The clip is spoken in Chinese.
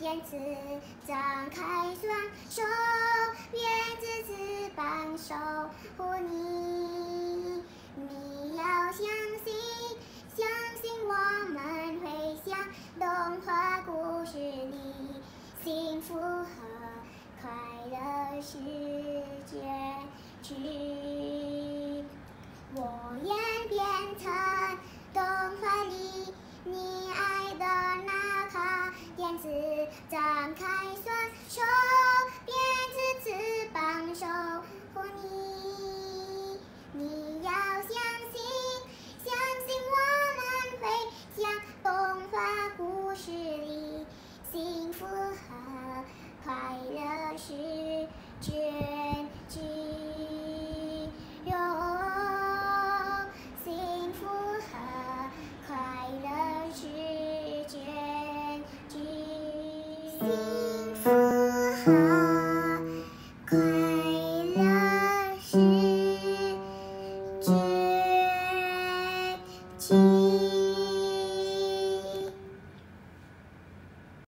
坚持，张开双手，变成翅膀守护你，你要相信相信我们会像动画故事里幸福和快乐世界去。张开双手，幸福好。